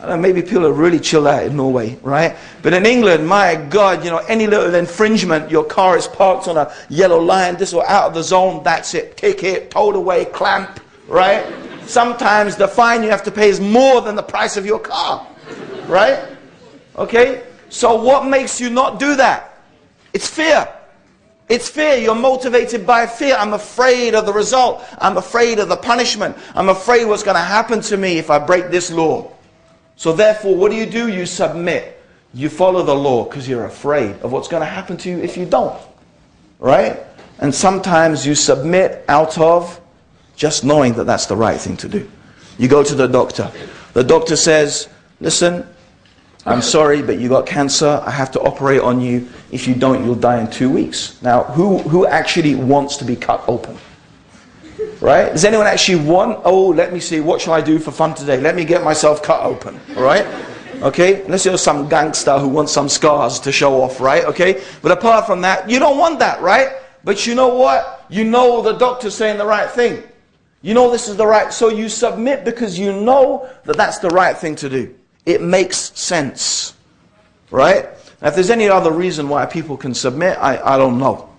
Speaker 1: Know, maybe people are really chilled out in Norway, right? But in England, my God, you know, any little infringement, your car is parked on a yellow line, this or out of the zone, that's it. Ticket, towed away, clamp, right? Sometimes the fine you have to pay is more than the price of your car, right? Okay? So what makes you not do that? It's fear. It's fear. You're motivated by fear. I'm afraid of the result. I'm afraid of the punishment. I'm afraid what's going to happen to me if I break this law. So therefore, what do you do? You submit. you follow the law because you're afraid of what's going to happen to you if you don't. Right? And sometimes you submit out of just knowing that that's the right thing to do. You go to the doctor. The doctor says, listen, I'm sorry, but you got cancer. I have to operate on you. If you don't, you'll die in two weeks. Now, who, who actually wants to be cut open? Right? Does anyone actually want, oh, let me see, what shall I do for fun today? Let me get myself cut open. All right? Okay? Unless you're some gangster who wants some scars to show off, right? Okay? But apart from that, you don't want that, right? But you know what? You know the doctor's saying the right thing. You know this is the right, so you submit because you know that that's the right thing to do. It makes sense. Right? Now, if there's any other reason why people can submit, I, I don't know.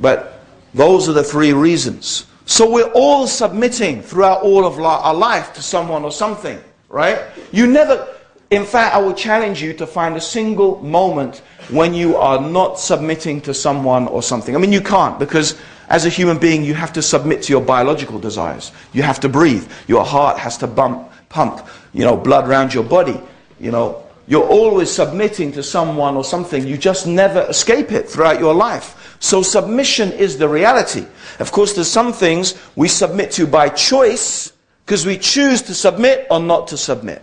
Speaker 1: But those are the three reasons. So we're all submitting throughout all of our life to someone or something, right? You never, in fact, I will challenge you to find a single moment when you are not submitting to someone or something. I mean, you can't because as a human being, you have to submit to your biological desires. You have to breathe. Your heart has to bump, pump, you know, blood around your body. You know, you're always submitting to someone or something. You just never escape it throughout your life. So submission is the reality. Of course, there's some things we submit to by choice because we choose to submit or not to submit.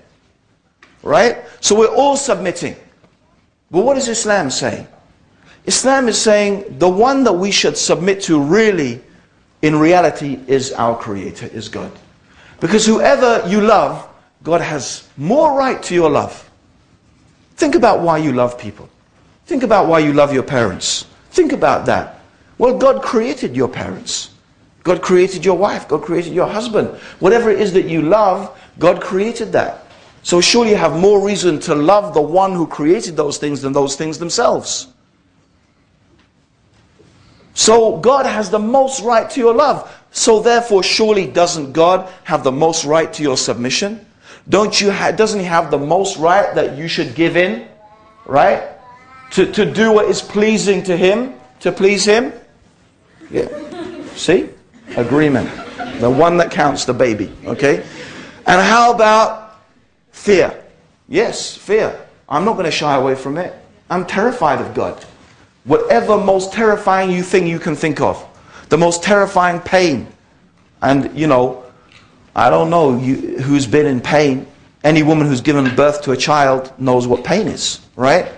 Speaker 1: Right? So we're all submitting. But what is Islam saying? Islam is saying the one that we should submit to really, in reality, is our Creator, is God. Because whoever you love, God has more right to your love. Think about why you love people. Think about why you love your parents. Think about that. Well, God created your parents. God created your wife. God created your husband. Whatever it is that you love, God created that. So surely you have more reason to love the one who created those things than those things themselves. So God has the most right to your love. So therefore, surely doesn't God have the most right to your submission? Don't you doesn't he have the most right that you should give in? Right? to, to do what is pleasing to Him, to please Him? Yeah. See? Agreement. The one that counts the baby. Okay? And how about fear? Yes, fear. I'm not going to shy away from it. I'm terrified of God. Whatever most terrifying you thing you can think of, the most terrifying pain. And, you know, I don't know you, who's been in pain. Any woman who's given birth to a child knows what pain is, right?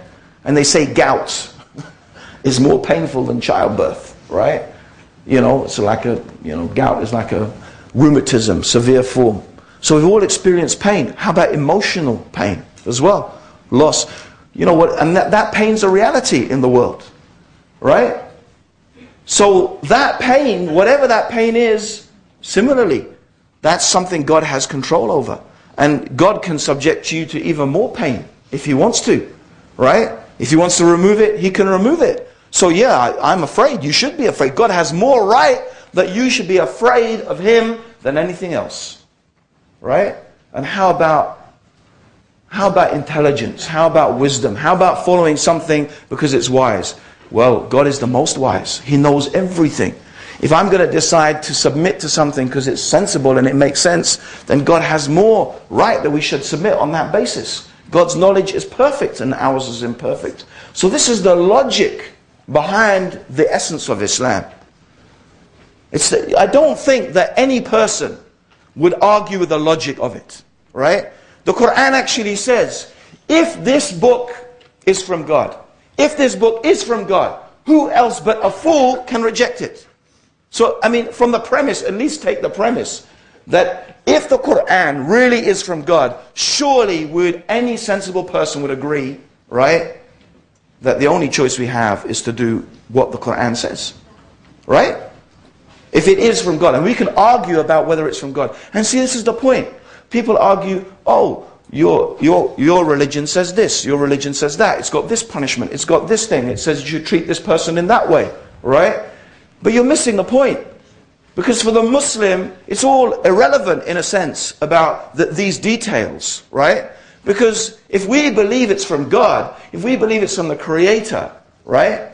Speaker 1: And they say gout is more painful than childbirth, right? You know, it's like a, you know, gout is like a rheumatism, severe form. So we've all experienced pain. How about emotional pain as well? Loss. You know what? And that, that pain's a reality in the world, right? So that pain, whatever that pain is, similarly, that's something God has control over. And God can subject you to even more pain if He wants to, right? If he wants to remove it, he can remove it. So yeah, I, I'm afraid. You should be afraid. God has more right that you should be afraid of him than anything else. Right? And how about how about intelligence? How about wisdom? How about following something because it's wise? Well, God is the most wise. He knows everything. If I'm going to decide to submit to something because it's sensible and it makes sense, then God has more right that we should submit on that basis. God's knowledge is perfect and ours is imperfect. So this is the logic behind the essence of Islam. It's I don't think that any person would argue with the logic of it, right? The Quran actually says, if this book is from God, if this book is from God, who else but a fool can reject it? So, I mean, from the premise, at least take the premise that if the Quran really is from God, surely would any sensible person would agree, right? That the only choice we have is to do what the Quran says. Right? If it is from God, and we can argue about whether it's from God. And see, this is the point. People argue, oh, your, your, your religion says this, your religion says that. It's got this punishment, it's got this thing, it says you should treat this person in that way. Right? But you're missing the point. Because for the Muslim, it's all irrelevant in a sense about the, these details, right? Because if we believe it's from God, if we believe it's from the Creator, right?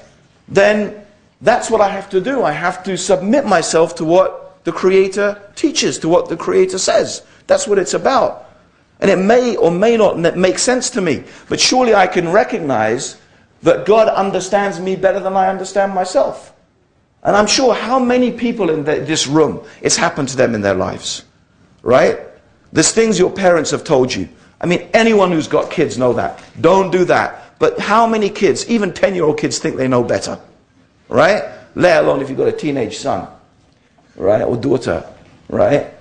Speaker 1: Then that's what I have to do. I have to submit myself to what the Creator teaches, to what the Creator says. That's what it's about. And it may or may not make sense to me. But surely I can recognize that God understands me better than I understand myself. And I'm sure how many people in the, this room, it's happened to them in their lives. Right? There's things your parents have told you. I mean, anyone who's got kids know that. Don't do that. But how many kids, even 10 year old kids, think they know better? Right? Let alone if you've got a teenage son, right? Or daughter, right?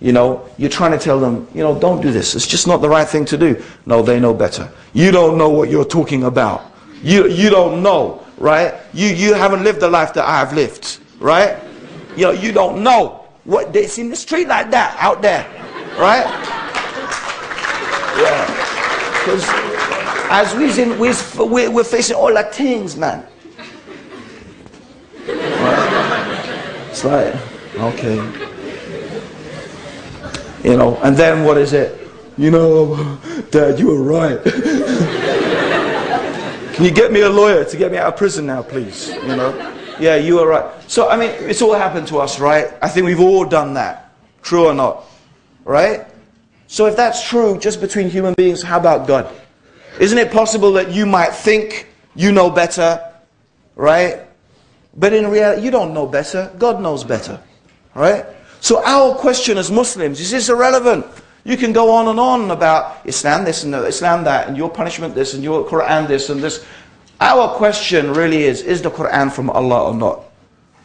Speaker 1: You know, you're trying to tell them, you know, don't do this. It's just not the right thing to do. No, they know better. You don't know what you're talking about. You, you don't know, right? You, you haven't lived the life that I've lived, right? You know, you don't know what it's in the street like that out there, right? Yeah. Because as we're, we're facing all the things, man. Right? It's like, okay. You know, and then what is it? You know, Dad, you were right. Can you get me a lawyer to get me out of prison now, please? You know? Yeah, you were right. So, I mean, it's all happened to us, right? I think we've all done that. True or not? Right? So if that's true just between human beings, how about God? Isn't it possible that you might think you know better, right? But in reality, you don't know better. God knows better, right? So our question as Muslims is this irrelevant. You can go on and on about Islam this and Islam that, and your punishment this, and your Quran this and this. Our question really is, is the Quran from Allah or not?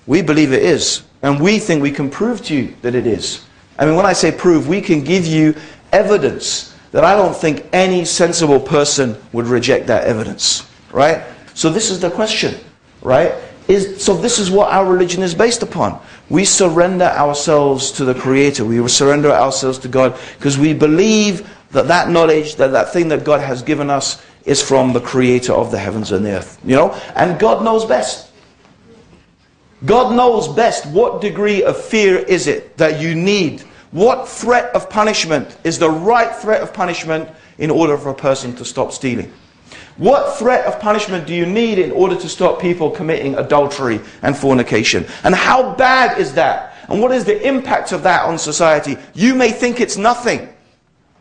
Speaker 1: We believe it is. And we think we can prove to you that it is. I mean, when I say prove, we can give you evidence that I don't think any sensible person would reject that evidence. Right? So this is the question. Right? Is, so this is what our religion is based upon. We surrender ourselves to the Creator. We surrender ourselves to God because we believe that that knowledge, that that thing that God has given us is from the Creator of the heavens and the earth. You know? And God knows best. God knows best what degree of fear is it that you need. What threat of punishment is the right threat of punishment in order for a person to stop stealing. What threat of punishment do you need in order to stop people committing adultery and fornication? And how bad is that? And what is the impact of that on society? You may think it's nothing,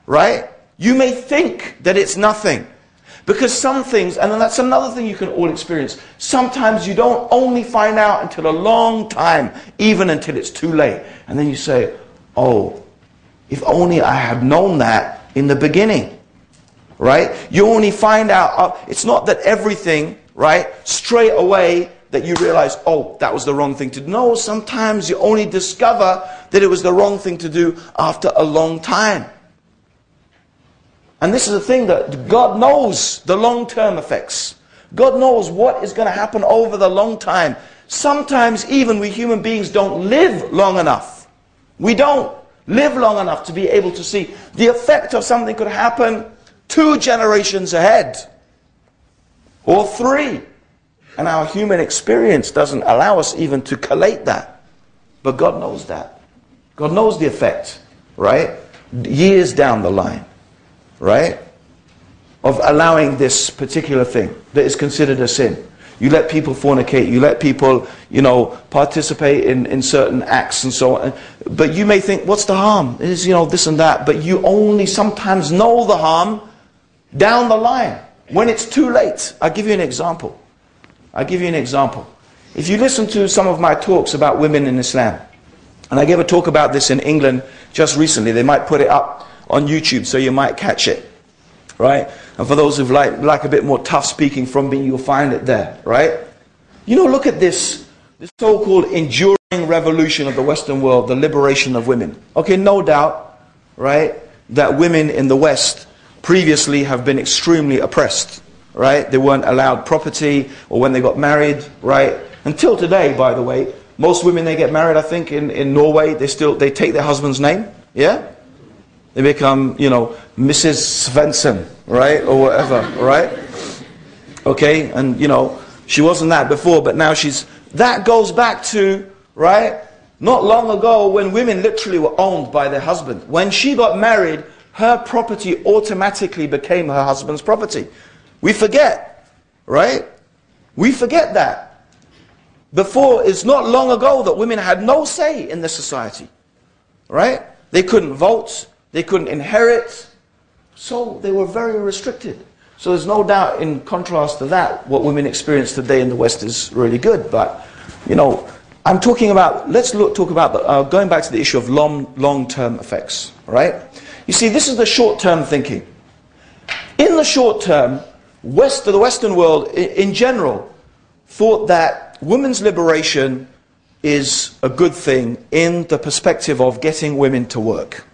Speaker 1: right? You may think that it's nothing. Because some things, and then that's another thing you can all experience, sometimes you don't only find out until a long time, even until it's too late. And then you say, oh, if only I had known that in the beginning right? You only find out, uh, it's not that everything, right, straight away that you realize, oh, that was the wrong thing to do. No, sometimes you only discover that it was the wrong thing to do after a long time. And this is the thing that God knows the long-term effects. God knows what is going to happen over the long time. Sometimes even we human beings don't live long enough. We don't live long enough to be able to see the effect of something could happen two generations ahead, or three. And our human experience doesn't allow us even to collate that. But God knows that. God knows the effect, right? Years down the line, right? Of allowing this particular thing that is considered a sin. You let people fornicate, you let people, you know, participate in, in certain acts and so on. But you may think, what's the harm? Is, you know, this and that. But you only sometimes know the harm down the line, when it's too late. I'll give you an example. I'll give you an example. If you listen to some of my talks about women in Islam, and I gave a talk about this in England just recently, they might put it up on YouTube so you might catch it. Right? And for those who like, like a bit more tough speaking from me, you'll find it there. Right? You know, look at this, this so-called enduring revolution of the Western world, the liberation of women. Okay, no doubt, right, that women in the West previously have been extremely oppressed, right? They weren't allowed property or when they got married, right? Until today, by the way, most women they get married, I think, in, in Norway, they still they take their husband's name, yeah? They become, you know, Mrs. Svensson, right? Or whatever, right? Okay, and you know, she wasn't that before, but now she's that goes back to, right? Not long ago when women literally were owned by their husband. When she got married, her property automatically became her husband's property. We forget, right? We forget that. Before, it's not long ago that women had no say in the society, right? They couldn't vote, they couldn't inherit, So they were very restricted. So there's no doubt, in contrast to that, what women experience today in the West is really good. But, you know, I'm talking about, let's look, talk about, uh, going back to the issue of long, long-term effects, right? You see, this is the short-term thinking. In the short term, West, the Western world in general thought that women's liberation is a good thing in the perspective of getting women to work.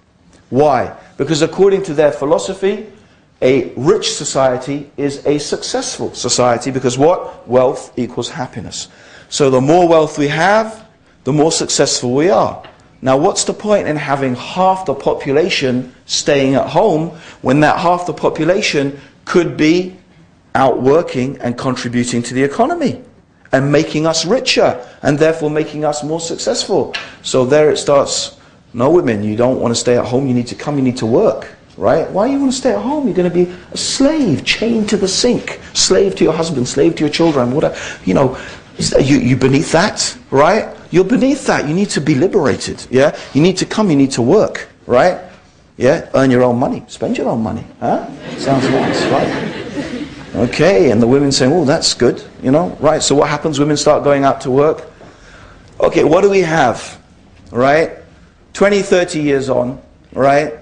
Speaker 1: Why? Because according to their philosophy, a rich society is a successful society because what? Wealth equals happiness. So the more wealth we have, the more successful we are. Now, what's the point in having half the population staying at home when that half the population could be out working and contributing to the economy and making us richer and therefore making us more successful? So there it starts. No, women, you don't want to stay at home. You need to come. You need to work. Right? Why do you want to stay at home? You're going to be a slave, chained to the sink, slave to your husband, slave to your children. Whatever. You know, you, you beneath that, right? You're beneath that. You need to be liberated. Yeah? You need to come, you need to work. Right? Yeah? Earn your own money. Spend your own money. Huh? Sounds nice, right? Okay, and the women saying, oh, that's good. You know, right? So what happens? Women start going out to work. Okay, what do we have? Right? 20, 30 years on, right?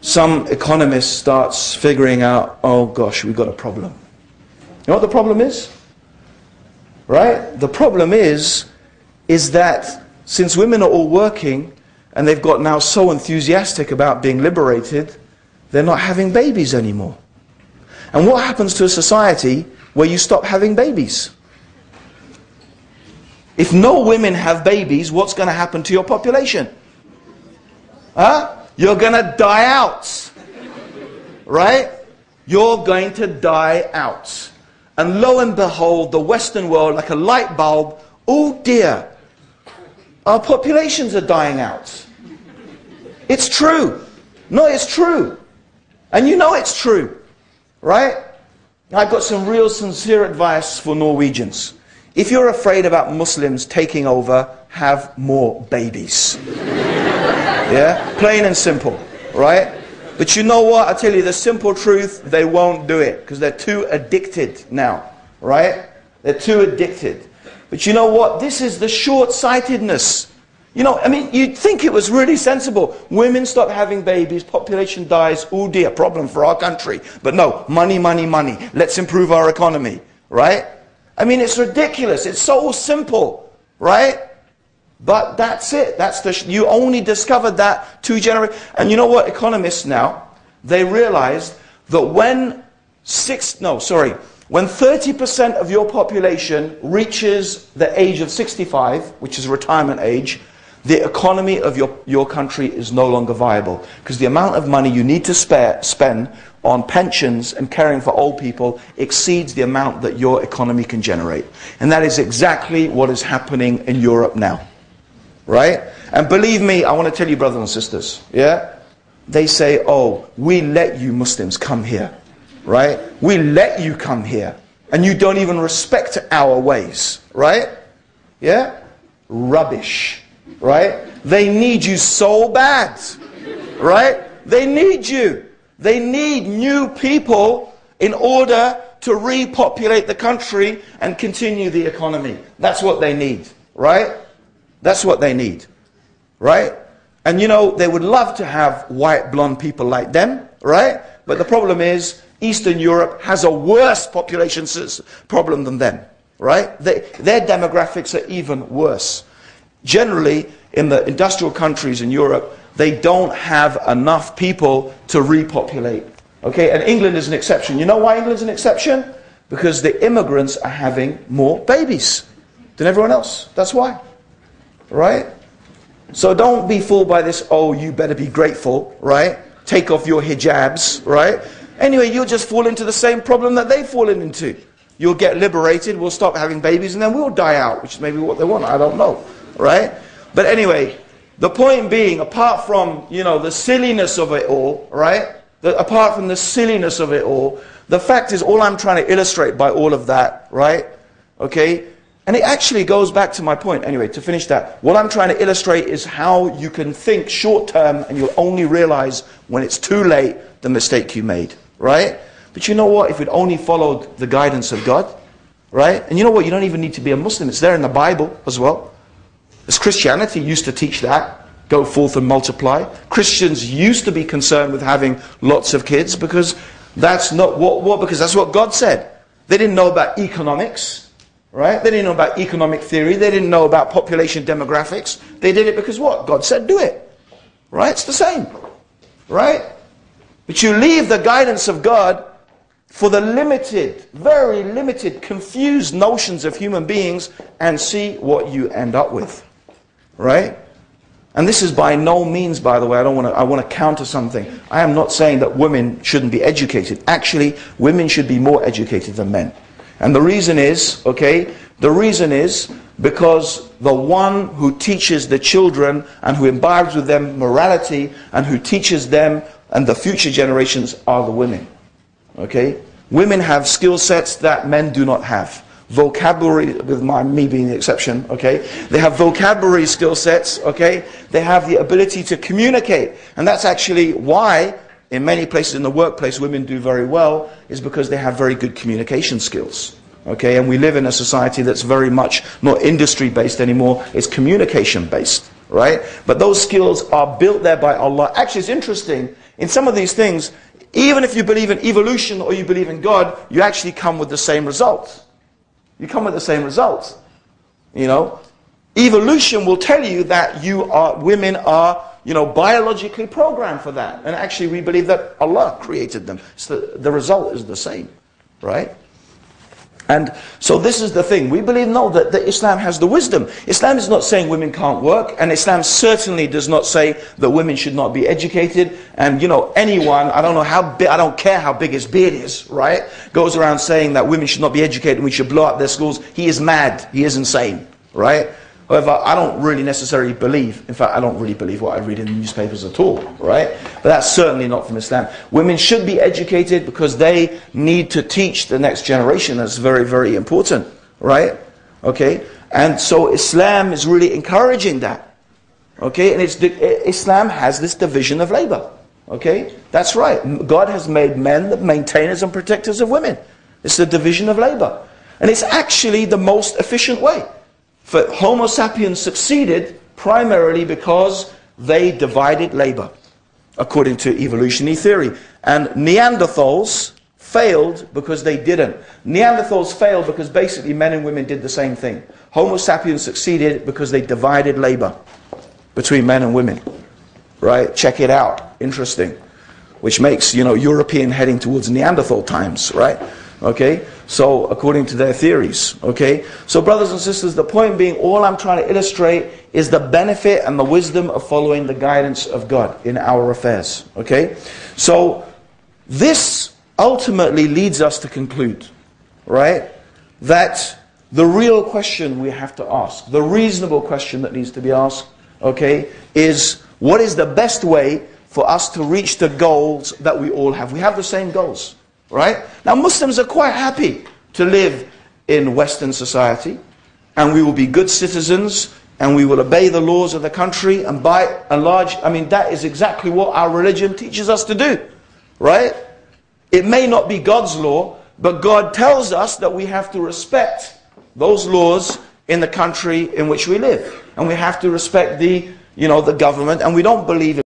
Speaker 1: Some economist starts figuring out, oh gosh, we've got a problem. You know what the problem is? Right? The problem is is that since women are all working and they've got now so enthusiastic about being liberated, they're not having babies anymore. And what happens to a society where you stop having babies? If no women have babies, what's going to happen to your population? Huh? You're going to die out. Right? You're going to die out. And lo and behold, the Western world, like a light bulb, oh dear, our populations are dying out. It's true. No, it's true. And you know it's true. Right? I've got some real sincere advice for Norwegians. If you're afraid about Muslims taking over, have more babies. yeah? Plain and simple. Right? But you know what? I tell you the simple truth, they won't do it because they're too addicted now. Right? They're too addicted. But you know what? This is the short-sightedness. You know, I mean, you'd think it was really sensible. Women stop having babies, population dies, oh dear, problem for our country. But no, money, money, money. Let's improve our economy, right? I mean, it's ridiculous. It's so simple, right? But that's it. That's the, you only discovered that two generations. And you know what? Economists now, they realized that when six, no, sorry, when 30% of your population reaches the age of 65, which is retirement age, the economy of your, your country is no longer viable. Because the amount of money you need to spare, spend on pensions and caring for old people exceeds the amount that your economy can generate. And that is exactly what is happening in Europe now. Right? And believe me, I want to tell you, brothers and sisters, yeah? They say, oh, we let you Muslims come here right? We let you come here and you don't even respect our ways, right? Yeah? Rubbish, right? They need you so bad, right? They need you. They need new people in order to repopulate the country and continue the economy. That's what they need, right? That's what they need, right? And you know, they would love to have white blonde people like them, right? But the problem is, Eastern Europe has a worse population problem than them, right? They, their demographics are even worse. Generally, in the industrial countries in Europe, they don't have enough people to repopulate. Okay, and England is an exception. You know why England's an exception? Because the immigrants are having more babies than everyone else. That's why. Right? So don't be fooled by this, oh, you better be grateful, right? Take off your hijabs, right? Anyway, you'll just fall into the same problem that they've fallen into. You'll get liberated, we'll stop having babies, and then we'll die out, which is maybe what they want. I don't know. Right? But anyway, the point being, apart from, you know, the silliness of it all, right? The, apart from the silliness of it all, the fact is, all I'm trying to illustrate by all of that, right? Okay? And it actually goes back to my point. Anyway, to finish that, what I'm trying to illustrate is how you can think short term and you'll only realize when it's too late the mistake you made. Right? But you know what? If we'd only followed the guidance of God, right? And you know what? You don't even need to be a Muslim. It's there in the Bible as well. As Christianity used to teach that. Go forth and multiply. Christians used to be concerned with having lots of kids because that's not what, what because that's what God said. They didn't know about economics. Right? They didn't know about economic theory. They didn't know about population demographics. They did it because what? God said do it. Right? It's the same. Right? But you leave the guidance of God for the limited, very limited, confused notions of human beings and see what you end up with. Right? And this is by no means, by the way, I don't want to, I want to counter something. I am not saying that women shouldn't be educated. Actually, women should be more educated than men. And the reason is, okay, the reason is because the one who teaches the children and who imbibes with them morality and who teaches them and the future generations are the women. Okay? Women have skill sets that men do not have. Vocabulary, with my, me being the exception, okay? They have vocabulary skill sets, okay? They have the ability to communicate. And that's actually why in many places in the workplace women do very well is because they have very good communication skills. Okay, and we live in a society that's very much not industry based anymore, it's communication based, right? But those skills are built there by Allah. Actually, it's interesting, in some of these things, even if you believe in evolution or you believe in God, you actually come with the same results. You come with the same results. You know, evolution will tell you that you are, women are you know, biologically programmed for that. And actually, we believe that Allah created them. So the result is the same, right? And so this is the thing. We believe, no, that, that Islam has the wisdom. Islam is not saying women can't work, and Islam certainly does not say that women should not be educated. And, you know, anyone, I don't know how big, I don't care how big his beard is, right, goes around saying that women should not be educated and we should blow up their schools. He is mad. He is insane, right? However, I don't really necessarily believe, in fact, I don't really believe what I read in the newspapers at all, right? But that's certainly not from Islam. Women should be educated because they need to teach the next generation. That's very, very important, right? Okay? And so Islam is really encouraging that. Okay? And it's, Islam has this division of labor. Okay? That's right. God has made men the maintainers and protectors of women. It's the division of labor. And it's actually the most efficient way. Homo sapiens succeeded primarily because they divided labor, according to evolutionary theory. And Neanderthals failed because they didn't. Neanderthals failed because basically men and women did the same thing. Homo sapiens succeeded because they divided labor between men and women. Right? Check it out. Interesting. Which makes, you know, European heading towards Neanderthal times, right? Okay? So, according to their theories. Okay? So, brothers and sisters, the point being, all I'm trying to illustrate is the benefit and the wisdom of following the guidance of God in our affairs. Okay? So, this ultimately leads us to conclude, right? That the real question we have to ask, the reasonable question that needs to be asked, okay, is what is the best way for us to reach the goals that we all have? We have the same goals. Right? Now Muslims are quite happy to live in Western society and we will be good citizens and we will obey the laws of the country and by and large, I mean that is exactly what our religion teaches us to do. Right? It may not be God's law, but God tells us that we have to respect those laws in the country in which we live. And we have to respect the, you know, the government and we don't believe